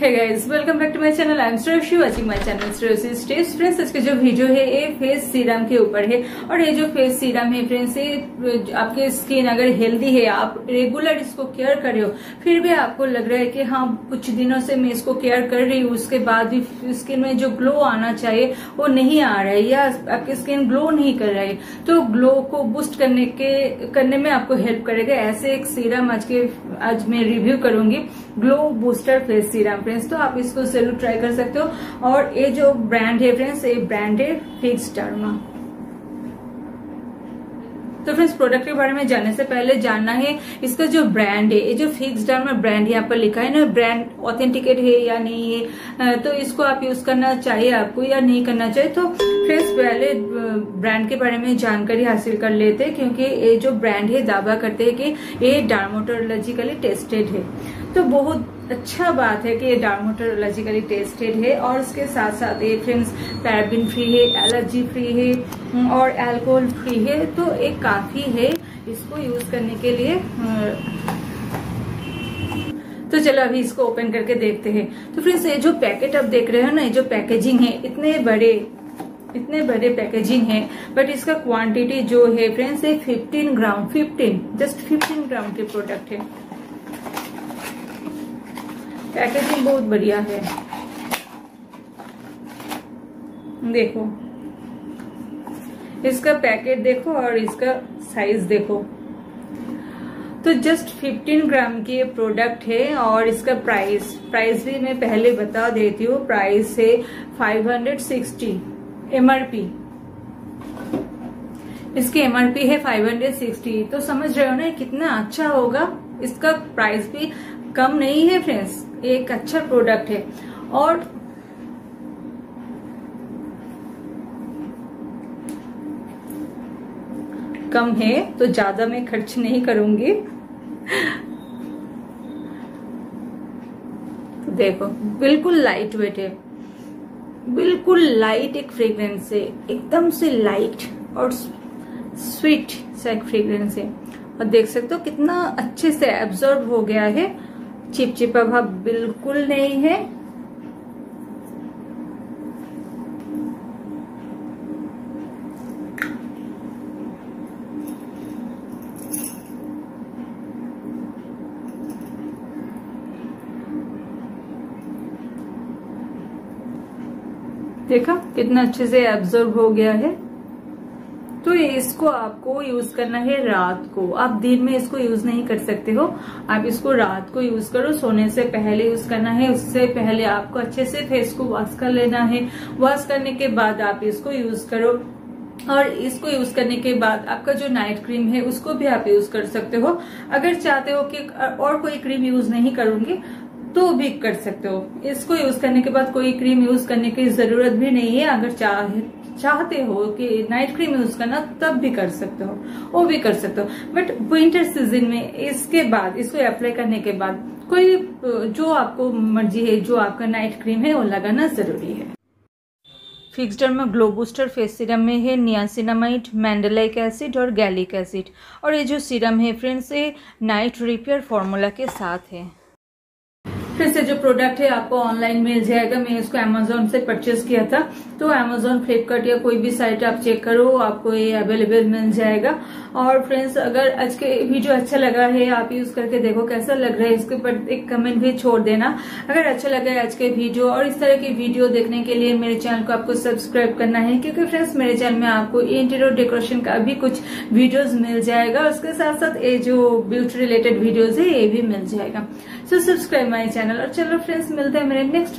Hey guys welcome back to my channel I am Shreyasi watching my channel Shreyasi stage friends जो video है, ये face serum के ऊपर है। और ये जो फेस सीरम है फ्रेंड्स ये आपके स्किन अगर हेल्दी है, आप रेगुलर इसको केयर कर रहे हो, फिर भी आपको लग रहा है कि हाँ कुछ दिनों से मैं इसको केयर कर रही हूँ, उसके बाद भी स्किन में जो ग्लो आना चाहिए, वो नहीं आ रहा है, या आपकी स्किन ग्लो नहीं कर रहा है। तो ग्लो को बूस्ट करने के, करने में आपको हेल्प करेगा। ऐसे एक सीरम आज के, आज मैं रिव्यू करूँगी। Glow booster face serum friends तो आप इसको ज़रूर ट्राई कर सकते हो। और ये जो ब्रांड है फ्रेंड्स ये ब्रांड है फिक्स टर्मा तो फ्रेंड्स प्रोडक्ट के बारे में जानने से पहले जानना है, इसका जो ब्रांड है, ये जो फिक्स डर्मा ब्रांड यहाँ पर लिखा है ना ब्रांड ऑथेंटिकेट है या नहीं है तो इसको आप यूज़ करना चाहिए आपको या नहीं करना चाहिए तो फ्रेंड्स पहले ब्रांड के बारे में जानकारी हासिल कर लेते हैं, क्योंकि ये जो ब्रांड है, दावा करते हैं कि ये डार्मोटोलॉजिकली टेस्टेड है। तो बहुत अच्छा बात है कि ये डार्मोटोलॉजिकली टेस्टेड है, और उसके साथ साथ ये फ्रेंड्स पैराबिन फ्री है एलर्जी फ्री है और अल्कोहल फ्री है तो ये काफ़ी है इसको यूज़ करने के लिए। तो चलो अभी इसको ओपन करके देखते हैं। तो फ्रेंड्स ये जो पैकेट आप देख रहे हो ना, ये जो पैकेजिंग है, इतने बड़े इतने बड़े पैकेजिंग है बट इसका क्वांटिटी जो है फ्रेंड्स ये 15 ग्राम 15 जस्ट 15 ग्राम के प्रोडक्ट है। पैकेजिंग बहुत बढ़िया है। देखो। इसका पैकेट देखो और इसका साइज़ देखो। तो जस्ट 15 ग्राम की ये प्रोडक्ट है और इसका प्राइस प्राइस भी मैं पहले बता देती हूँ प्राइस है 560 एमआरपी इसकी एमआरपी है 560 तो समझ रहे हो ना, कितना अच्छा होगा? इसका प्राइस भी कम नहीं है फ्रेंड्स एक अच्छा प्रोडक्ट है. और कम है तो ज़्यादा मैं खर्च नहीं करूँगी. देखो, बिल्कुल लाइट वेट है. बिल्कुल लाइट एक फ्रेग्रेंस है, एकदम से लाइट और स्वीट सा एक फ्रेग्रेंस है। और देख सकते हो कितना अच्छे से एब्जॉर्ब हो गया है। चिपचिपा भाव बिल्कुल नहीं है। देखा कितना अच्छे से एब्जॉर्ब हो गया है। तो इसको आपको यूज़ करना है रात को। आप दिन में इसको यूज़ नहीं कर सकते हो। आप इसको रात को यूज़ करो, सोने से पहले यूज़ करना है, उससे पहले आपको अच्छे से फेस को वॉश कर लेना है। वॉश करने के बाद आप इसको यूज़ करो। और इसको यूज़ करने के बाद आपका जो नाइट क्रीम है, उसको भी आप यूज़ कर सकते हो। अगर चाहते हो कि और कोई क्रीम यूज़ नहीं करूँगी तो भी कर सकते हो। इसको यूज़ करने के बाद कोई क्रीम यूज़ करने की ज़रूरत भी नहीं है। अगर चाहे, चाहते हो कि नाइट क्रीम यूज़ करना, तब भी कर सकते हो। वो भी कर सकते हो। बट विंटर सीज़न में इसके बाद, इसको अप्लाई करने के बाद कोई, जो आपको मर्ज़ी है, जो आपका नाइट क्रीम है, वो लगाना ज़रूरी है। फिक्सडर में ग्लो बूस्टर फेस सीरम में है नियासिनामाइड मैंडलाइक एसिड और गैलिक एसिड और ये जो सीरम है फ्रेंड्स ये नाइट रिपेयर फॉर्मूला के साथ है। फिर से जो प्रोडक्ट है आपको ऑनलाइन मिल जाएगा। मैं इसको अमेजोन से परचेज किया था। तो अमेजोन फ्लिपकार्ट या कोई भी साइट आप चेक करो, आपको ये अवेलेबल मिल जाएगा। और फ्रेंड्स अगर आज के वीडियो अच्छा लगा है, आप यूज़ करके देखो कैसा लग रहा है, इसके ऊपर एक कमेंट भी छोड़ देना। अगर अच्छा लगा है आज के वीडियो और इस तरह की वीडियो देखने के लिए मेरे चैनल को आपको सब्सक्राइब करना है, क्योंकि फ्रेंड्स मेरे चैनल में आपको इंटीरियर डेकोरेशन का भी कुछ वीडियोज़ मिल जाएगा। उसके साथ साथ ये जो ब्यूटी रिलेटेड वीडियोज़ है, ये भी मिल जाएगा। सो सब्सक्राइब माई चैनल और चलो फ्रेंड्स मिलते हैं मेरे नेक्स्ट